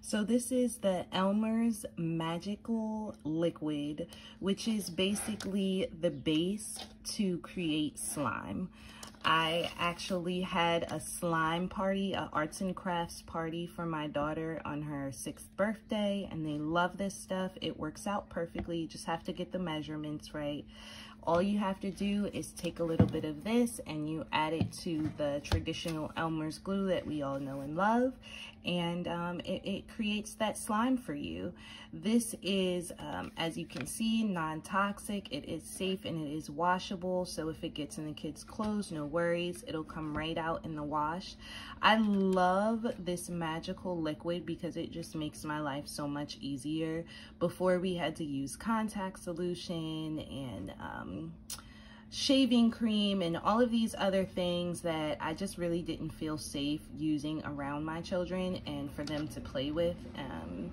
So this is the Elmer's Magical Liquid, which is basically the base to create slime. I actually had a slime party, a arts and crafts party for my daughter on her sixth birthday, and they love this stuff. It works out perfectly. You just have to get the measurements right. All you have to do is take a little bit of this and you add it to the traditional Elmer's glue that we all know and love. And um, it, it, creates that slime for you. This is, um, as you can see, non-toxic. It is safe and it is washable. So if it gets in the kids' clothes, no worries. It'll come right out in the wash. I love this magical liquid because it just makes my life so much easier. Before we had to use contact solution and um, shaving cream and all of these other things that I just really didn't feel safe using around my children and for them to play with. Um,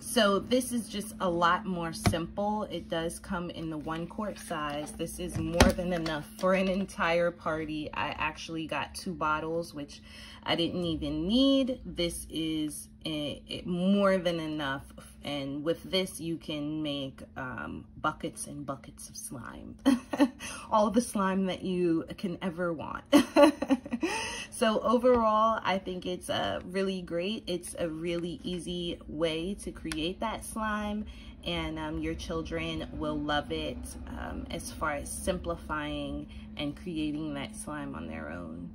so this is just a lot more simple. It does come in the one quart size. This is more than enough for an entire party. I actually got two bottles, which I didn't even need. This is a, more than enough. And with this, you can make um, buckets and buckets of slime. All the slime that you can ever want. So overall, I think it's uh, really great. It's a really easy way to create that slime and um, your children will love it um, as far as simplifying and creating that slime on their own.